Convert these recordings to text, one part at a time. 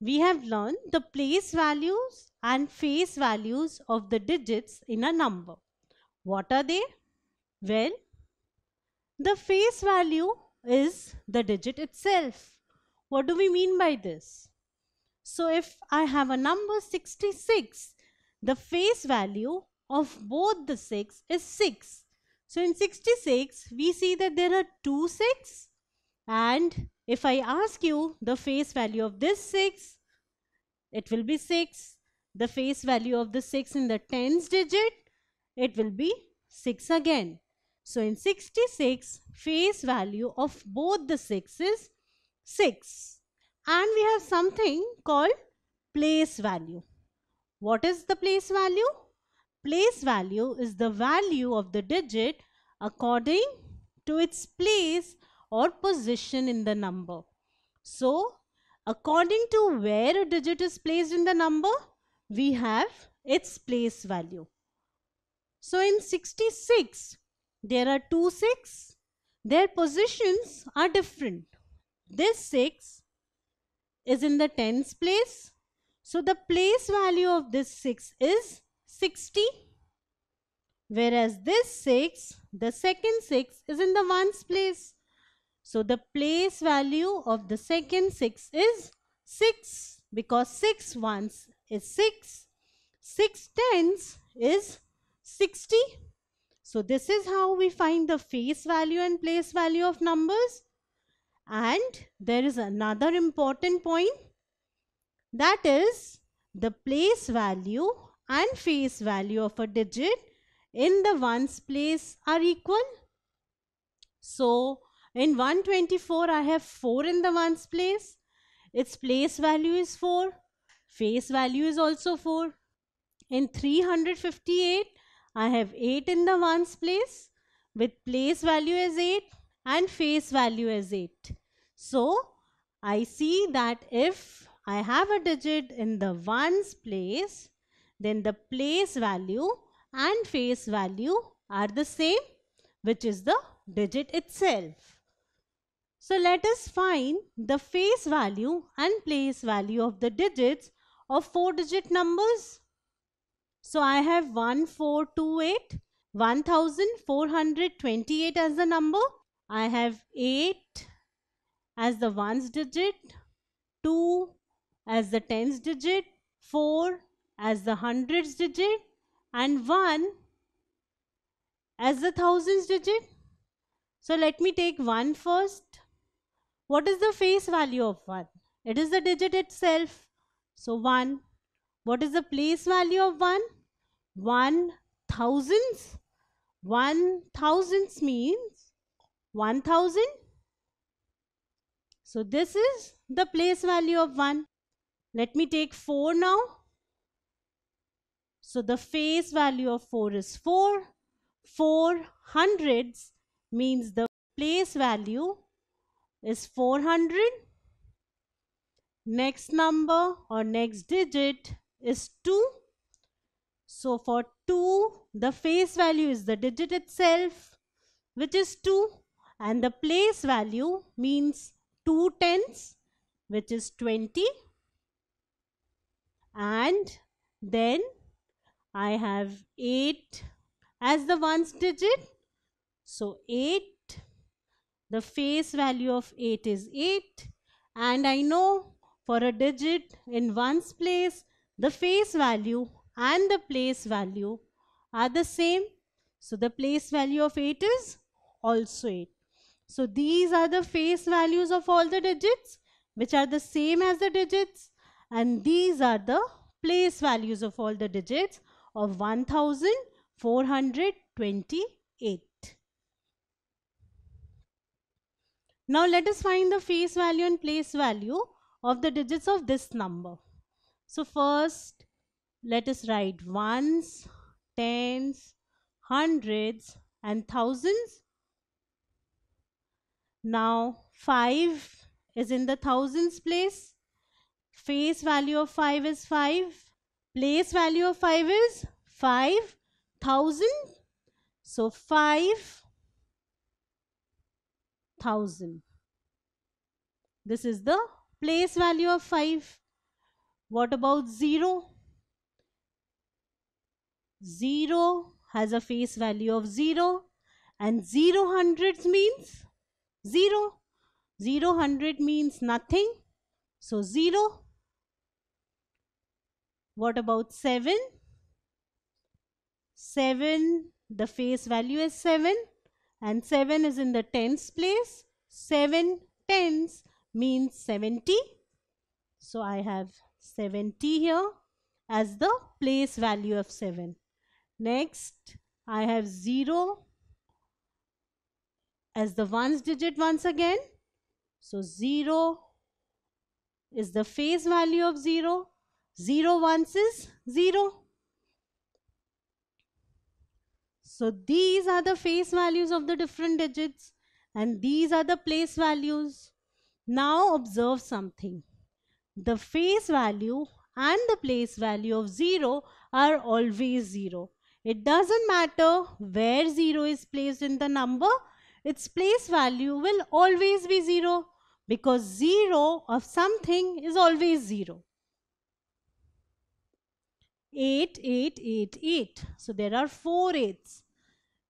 we have learned the place values and face values of the digits in a number. What are they? Well, the face value is the digit itself. What do we mean by this? So if I have a number 66, the face value of both the 6 is 6. So in 66, we see that there are two 6 and if I ask you the face value of this 6, it will be 6. The face value of the 6 in the tens digit, it will be 6 again. So in 66, face value of both the 6 is 6. And we have something called place value. What is the place value? Place value is the value of the digit according to its place or position in the number. So, according to where a digit is placed in the number, we have its place value. So, in 66, there are two 6. Their positions are different. This 6 is in the tens place. So, the place value of this 6 is 60 whereas this 6, the second 6 is in the ones place. So the place value of the second 6 is 6 because 6 ones is 6, 6 tens is 60. So this is how we find the face value and place value of numbers. And there is another important point that is the place value and face value of a digit in the ones place are equal. So in 124, I have 4 in the ones place. Its place value is 4. Face value is also 4. In 358, I have 8 in the ones place with place value as 8 and face value as 8. So, I see that if I have a digit in the ones place, then the place value and face value are the same, which is the digit itself. So let us find the face value and place value of the digits of 4 digit numbers. So I have 1428, 1428 as the number. I have 8 as the ones digit, 2 as the tens digit, 4 as the hundreds digit and 1 as the thousands digit. So let me take 1 first. What is the face value of 1? It is the digit itself. So 1. What is the place value of 1? 1 thousands. 1 thousands means 1000. So this is the place value of 1. Let me take 4 now. So the face value of 4 is 4. 4 hundreds means the place value is 400. Next number or next digit is 2. So for 2, the face value is the digit itself, which is 2. And the place value means 2 tenths, which is 20. And then I have 8 as the ones digit. So 8 the face value of 8 is 8 and I know for a digit in ones place the face value and the place value are the same. So the place value of 8 is also 8. So these are the face values of all the digits which are the same as the digits and these are the place values of all the digits of 1428. Now let us find the face value and place value of the digits of this number. So first let us write ones, tens, hundreds and thousands. Now 5 is in the thousands place. Face value of 5 is 5. Place value of 5 is 5000. So 5 1000. This is the place value of 5. What about 0? 0 has a face value of 0 and 0 hundreds means 0. 0 hundred means nothing. So 0. What about 7? 7, the face value is 7 and 7 is in the tens place. 7 tens means 70. So I have 70 here as the place value of 7. Next, I have 0 as the ones digit once again. So 0 is the face value of 0. 0 once is 0. So these are the face values of the different digits and these are the place values. Now observe something. The face value and the place value of 0 are always 0. It doesn't matter where 0 is placed in the number, its place value will always be 0 because 0 of something is always 0. 8, 8, 8, 8. So there are 4 8s.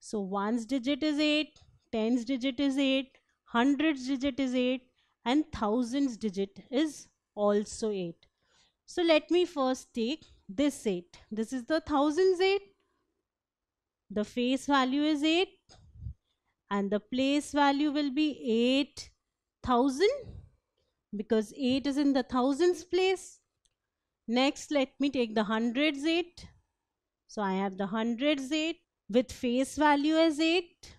So ones digit is 8, tens digit is 8, hundreds digit is 8 and thousands digit is also 8. So let me first take this 8. This is the thousands 8. The face value is 8 and the place value will be 8000 because 8 is in the thousands place. Next let me take the hundreds 8. So I have the hundreds 8 with face value as 8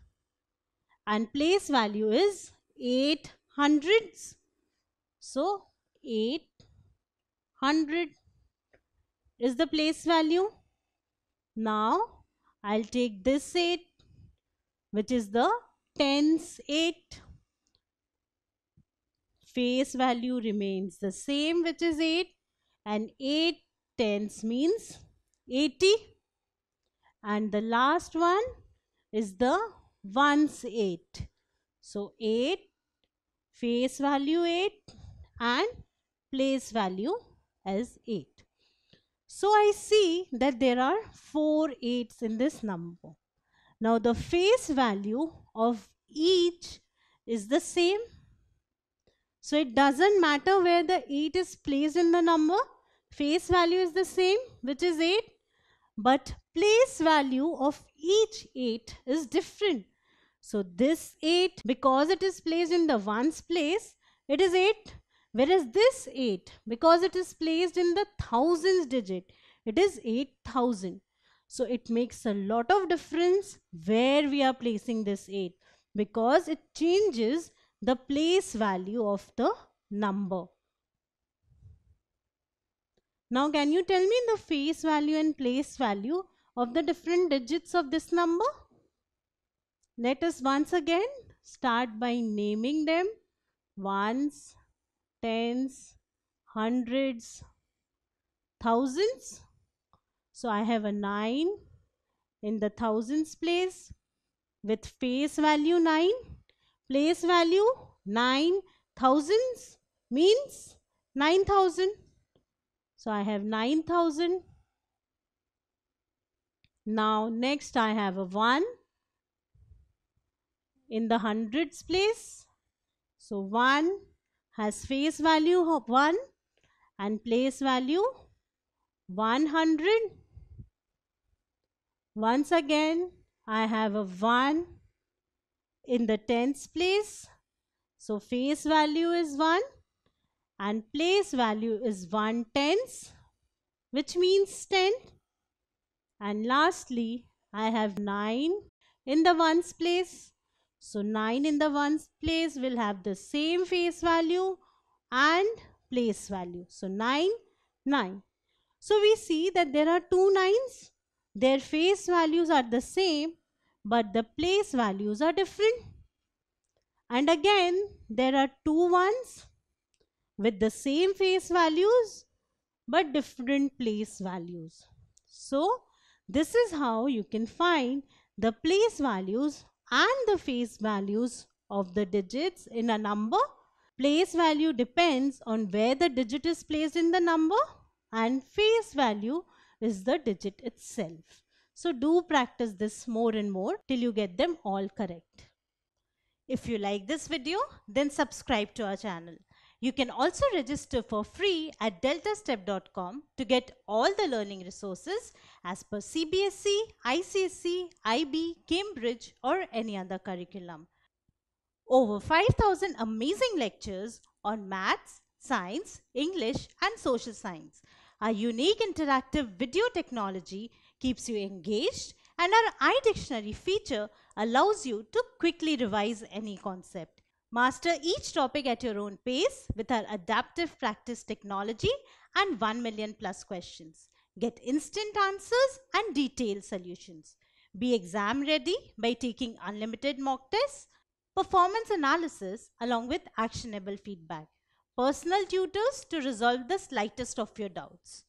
and place value is 8 hundreds. So 800 is the place value. Now I'll take this 8 which is the tens 8. Face value remains the same which is 8 and 8 tens means 80 and the last one is the ones 8. So 8 face value 8 and place value as 8. So I see that there are 4 8s in this number. Now the face value of each is the same. So it doesn't matter where the 8 is placed in the number. Face value is the same which is 8 but place value of each 8 is different. So this 8 because it is placed in the ones place it is 8 whereas this 8 because it is placed in the thousands digit it is 8000. So it makes a lot of difference where we are placing this 8 because it changes the place value of the number. Now can you tell me the face value and place value of the different digits of this number? Let us once again start by naming them ones, tens, hundreds, thousands. So I have a 9 in the thousands place with face value 9, place value 9 thousands means 9000. So I have 9000. Now next I have a 1 in the hundreds place. So 1 has face value of 1 and place value 100. Once again I have a 1 in the tens place. So face value is 1 and place value is 1 tenths which means 10 and lastly I have 9 in the ones place. So 9 in the ones place will have the same face value and place value. So 9 9 so we see that there are two nines. Their face values are the same but the place values are different. And again there are two ones with the same face values but different place values. So this is how you can find the place values and the face values of the digits in a number. Place value depends on where the digit is placed in the number and face value is the digit itself. So do practice this more and more till you get them all correct. If you like this video, then subscribe to our channel. You can also register for free at deltastep.com to get all the learning resources as per CBSE, ICSE, IB, Cambridge or any other curriculum. Over 5000 amazing lectures on maths, science, English and social science. Our unique interactive video technology keeps you engaged and our iDictionary feature allows you to quickly revise any concept. Master each topic at your own pace with our adaptive practice technology and 1 million plus questions. Get instant answers and detailed solutions. Be exam ready by taking unlimited mock tests, performance analysis along with actionable feedback, personal tutors to resolve the slightest of your doubts.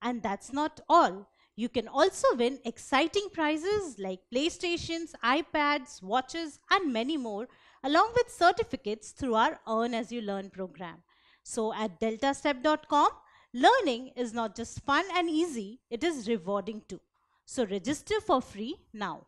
And that's not all. You can also win exciting prizes like PlayStations, iPads, watches and many more along with certificates through our Earn As You Learn program. So at deltastep.com, learning is not just fun and easy, it is rewarding too. So register for free now.